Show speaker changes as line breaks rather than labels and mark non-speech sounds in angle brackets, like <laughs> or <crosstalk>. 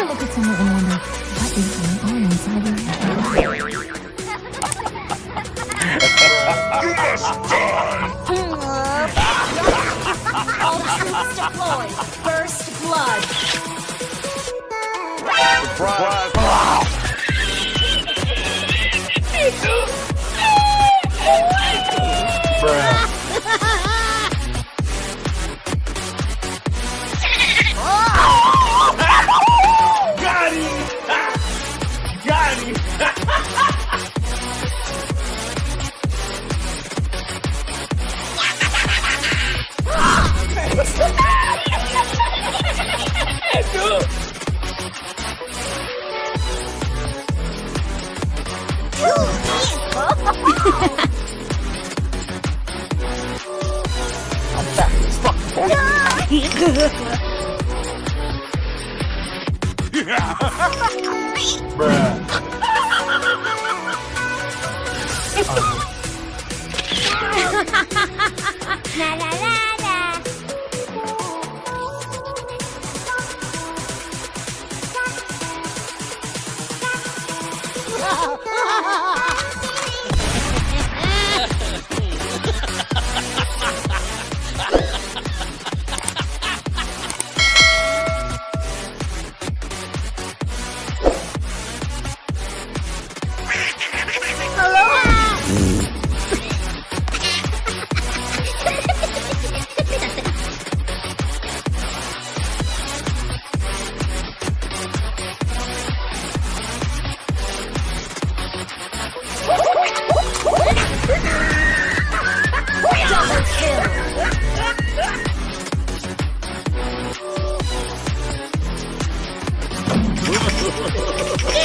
to look at someone and wonder what is going on inside head.
You must die!
All troops deployed. First blood.
Surprise!
La <laughs> <laughs> ハハハハ!